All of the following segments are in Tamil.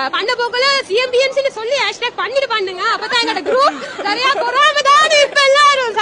பண்ண போக்குல சிஎம் சொல்லி ஹேஷ்டாக் பண்ணிட்டு பண்ணுங்க அப்பதான் எங்களோட குரூப் நிறைய போறோம்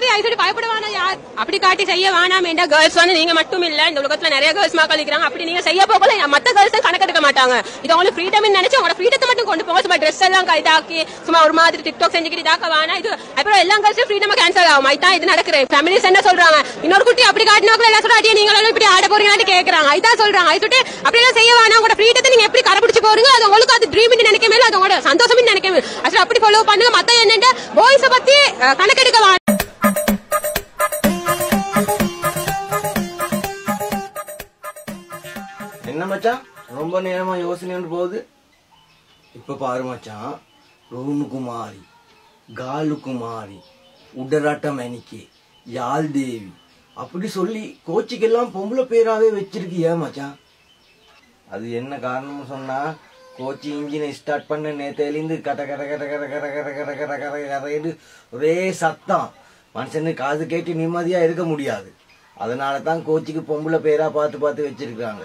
மாதிரி சரி பயப்படுவானா யார்? அப்படி காட்டி செய்ய வேணாம் என்ற கேர்ள்ஸ் வந்து நீங்க மட்டும் இல்ல இந்த உலகத்துல நிறைய கேர்ள்ஸ் மக்கள் இருக்கிறாங்க. அப்படி நீங்க செய்ய போகல மத்த கேர்ள்ஸ் கணக்கெடுக்க மாட்டாங்க. இது உங்களுக்கு ஃப்ரீடம் நினைச்சு உங்களோட ஃப்ரீடத்தை மட்டும் கொண்டு போங்க. சும்மா ட்ரெஸ் எல்லாம் இதாக்கி சும்மா ஒரு மாதிரி டிக்டாக் செஞ்சுக்கிட்டு இதாக்க வேணாம். இது அப்புறம் எல்லா கேர்ள்ஸும் ஃப்ரீடமா கேன்சல் ஆகும். இது நடக்குது. ஃபேமிலிஸ் என்ன சொல்றாங்க? இன்னொரு குட்டி அப்படி காட்டினாக்குள்ள எல்லாம் சொல்றாட்டி நீங்களும் இப்படி ஆட போறீங்கன்னு கேக்குறாங்க. அதுதான் சொல்றாங்க. அது சொல்லிட்டு அப்படி எல்லாம் செய்ய வேணாம். உங்களோட ஃப்ரீடத்தை நீங்க எப்படி கடைபிடிச்சு போறீங்க அது உங்களுக்கு அது ட்ரீம் நினைக்கவே இல்லை அது உங்களோட சந்தோஷம் நினைக்கவே அசல் அப்படி ஃபாலோ பண்ணுங்க. மத்த என்னென்ன? பாய்ஸை பத்தி அஹ், கணக்கெடுக்க என்ன மச்சான் ரொம்ப நேரமா யோசனைன்னு போகுது இப்ப பாரு மச்சான் ரோனுக்கு மாறி காலுக்கு மாறி உடராட்டம் அணிக்கு யாழ் தேவி அப்படி சொல்லி கோச்சிக்கெல்லாம் பொம்பளை பேராவே வச்சிருக்கியா மச்சான் அது என்ன காரணம்னு சொன்னா கோச்சி இன்ஜினை ஸ்டார்ட் பண்ண நேத்தையிலேருந்து கட கட கட கட கட கட கட கட கட கடைன்னு ஒரே சத்தம் மனுஷனுக்கு காது கேட்டு நிம்மதியா இருக்க முடியாது அதனால தான் கோச்சிக்கு பொம்பளை பேரா பார்த்து பார்த்து வச்சிருக்காங்க